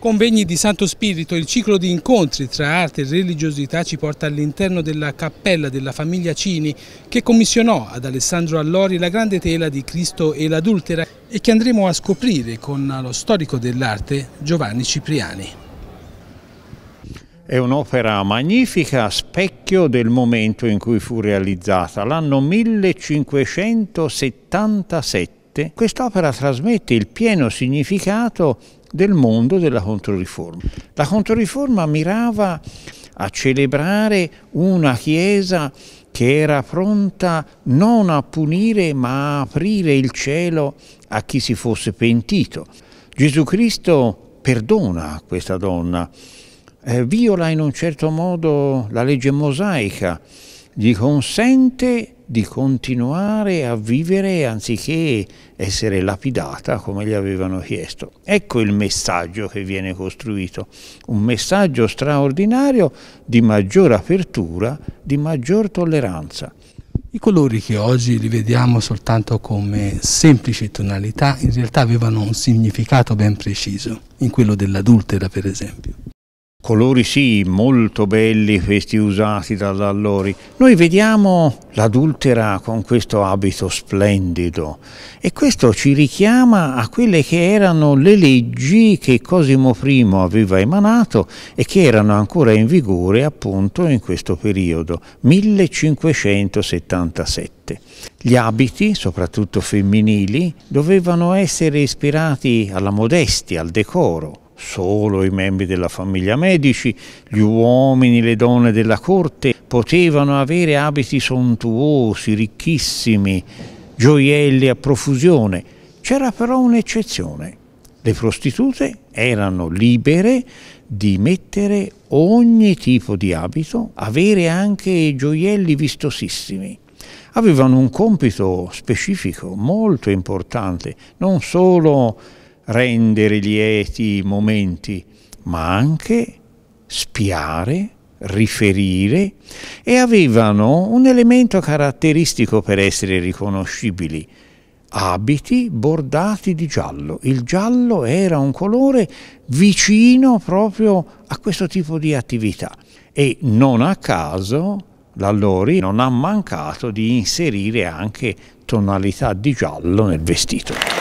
Convegni di Santo Spirito, il ciclo di incontri tra arte e religiosità ci porta all'interno della cappella della famiglia Cini che commissionò ad Alessandro Allori la grande tela di Cristo e l'adultera e che andremo a scoprire con lo storico dell'arte Giovanni Cipriani. È un'opera magnifica, specchio del momento in cui fu realizzata, l'anno 1577. Quest'opera trasmette il pieno significato del mondo della Controriforma. La Controriforma mirava a celebrare una Chiesa che era pronta non a punire ma a aprire il cielo a chi si fosse pentito. Gesù Cristo perdona questa donna, eh, viola in un certo modo la legge mosaica, gli consente di continuare a vivere anziché essere lapidata come gli avevano chiesto. Ecco il messaggio che viene costruito, un messaggio straordinario di maggior apertura, di maggior tolleranza. I colori che oggi li vediamo soltanto come semplici tonalità in realtà avevano un significato ben preciso, in quello dell'adultera per esempio. Colori sì, molto belli questi usati dall'allori. Noi vediamo l'adultera con questo abito splendido e questo ci richiama a quelle che erano le leggi che Cosimo I aveva emanato e che erano ancora in vigore appunto in questo periodo, 1577. Gli abiti, soprattutto femminili, dovevano essere ispirati alla modestia, al decoro solo i membri della famiglia medici, gli uomini, le donne della corte potevano avere abiti sontuosi, ricchissimi, gioielli a profusione. C'era però un'eccezione. Le prostitute erano libere di mettere ogni tipo di abito, avere anche gioielli vistosissimi. Avevano un compito specifico molto importante, non solo rendere lieti i momenti, ma anche spiare, riferire e avevano un elemento caratteristico per essere riconoscibili, abiti bordati di giallo. Il giallo era un colore vicino proprio a questo tipo di attività e non a caso l'Allori non ha mancato di inserire anche tonalità di giallo nel vestito.